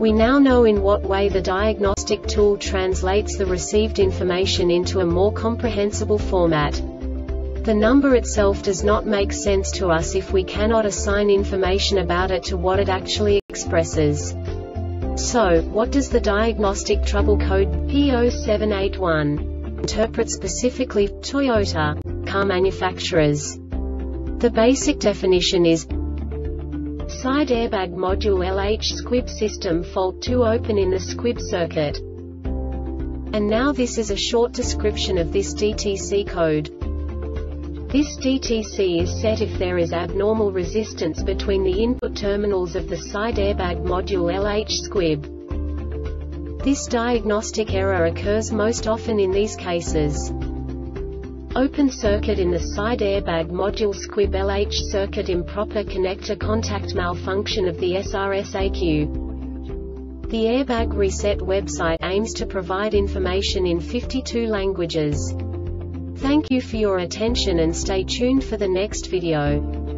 We now know in what way the diagnostic tool translates the received information into a more comprehensible format. The number itself does not make sense to us if we cannot assign information about it to what it actually expresses. So, what does the diagnostic trouble code P0781 interpret specifically Toyota car manufacturers? The basic definition is Side Airbag Module LH Squib System Fault 2 open in the squib circuit. And now this is a short description of this DTC code. This DTC is set if there is abnormal resistance between the input terminals of the side airbag module LH squib. This diagnostic error occurs most often in these cases. Open circuit in the side airbag module squib LH circuit improper connector contact malfunction of the SRS-ECU. The Airbag Reset website aims to provide information in 52 languages. Thank you for your attention and stay tuned for the next video.